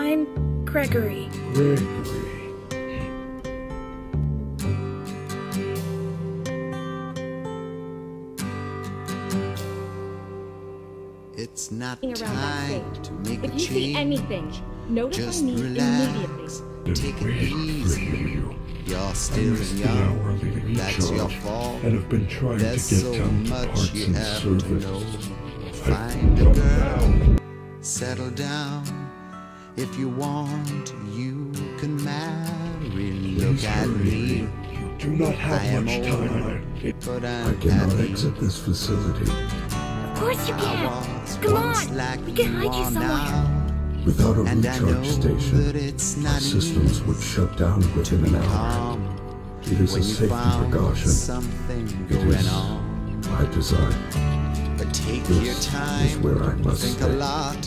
I'm Gregory. Gregory. It's not time to make If a you see anything, notify Just me relax. immediately. Been Take it for easy. you. You're I still missed the hour young. That's your charge, fault. and have been trying There's to get so down to much parts you and have to know. Find a girl, now. settle down. If you want, you can marry. Look Please at hurry. me, You do not have I am much old, time. but I I'm cannot happy. exit this facility Of course you can. was Come on. like We can hide you somewhere. now. without a And I know recharge station. that it's My not systems would shut down within an hour. It is a when you safety precaution. something It going is on. by design. But take This your is time, where I must think stay. a lot.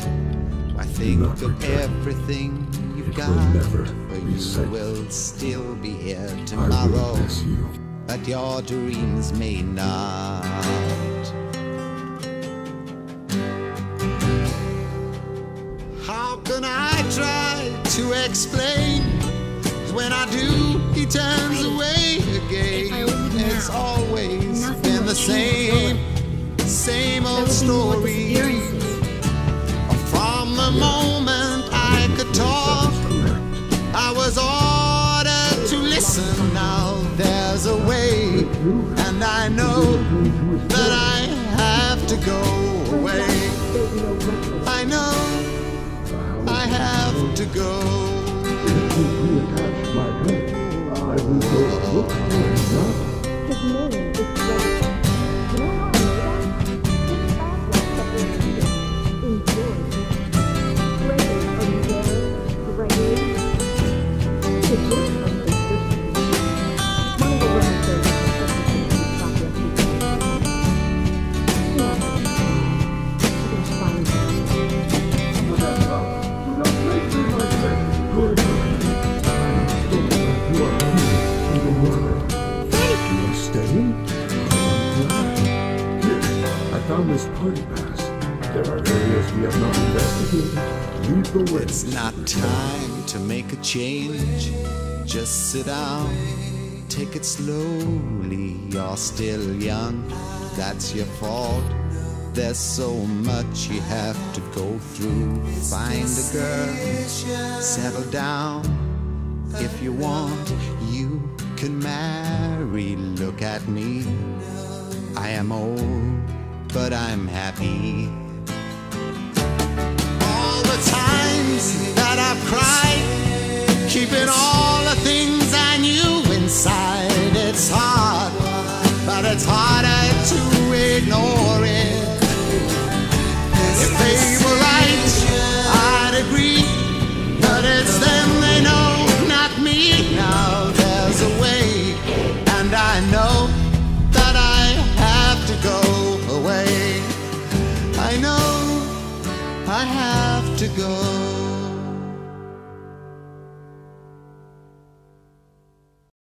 I think not of return. everything you've It got. will never for be you safe. will still be here I will tomorrow, miss you. but your dreams may not. How can I try to explain? 'Cause When I do, he turns away again. It's always nothing been the same, same old will be story. Was ordered to listen. Now there's a way, and I know that I have to go away. I know I have to go. I will Party pass. There are areas we have not investigated. Lead the way. It's not time to make a change. Just sit down, take it slowly. You're still young, that's your fault. There's so much you have to go through. Find a girl, settle down. If you want, you can marry. Look at me. I am old, but I'm happy. All the times that I've cried, keeping all the things I knew inside. It's hard, but it's harder to ignore it. If they were right, I'd agree. But it's them they know, not me. Now there's a way, and I know that I have to go I have to go.